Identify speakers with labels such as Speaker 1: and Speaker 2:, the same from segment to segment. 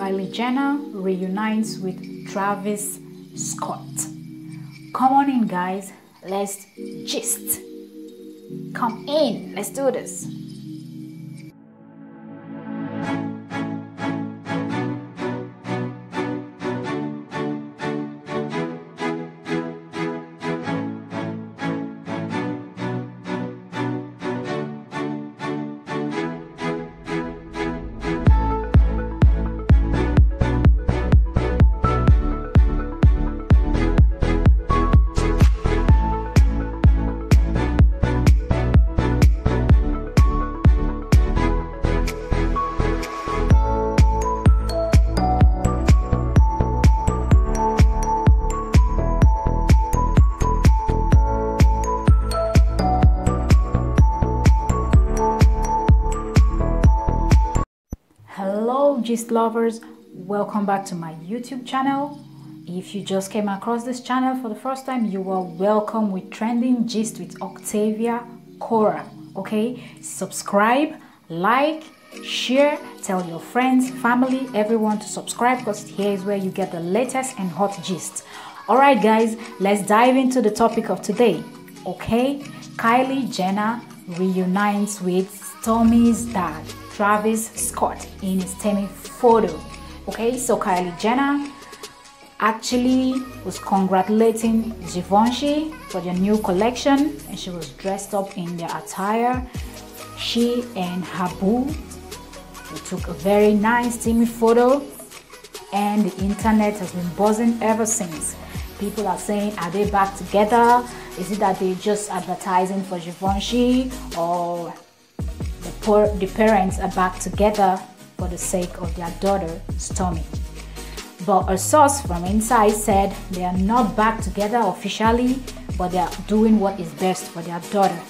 Speaker 1: Kylie Jenner reunites with Travis Scott. Come on in, guys. Let's gist. Come in. Let's do this. Hello, gist lovers. Welcome back to my YouTube channel. If you just came across this channel for the first time, you are welcome with Trending Gist with Octavia Kora. Okay, subscribe, like, share, tell your friends, family, everyone to subscribe because here is where you get the latest and hot gist. All right, guys, let's dive into the topic of today. Okay, Kylie Jenner reunites with Tommy's dad, Travis Scott, in his Timmy photo. Okay, so Kylie Jenner actually was congratulating Givenchy for their new collection and she was dressed up in their attire. She and Habu they took a very nice Timmy photo and the internet has been buzzing ever since. People are saying, are they back together? Is it that they're just advertising for Givenchy or the, parents are back together for the sake of their daughter, Stormi. But a source from inside said they are not back together officially, but they are doing what is best for their daughter.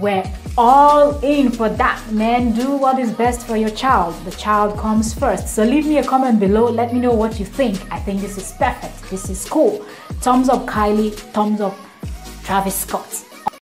Speaker 1: We're all in for that, man. Do what is best for your child. The child comes first. So leave me a comment below. Let me know what you think. I think this is perfect. This is cool. Thumbs up, Kylie. Thumbs up, Travis Scott.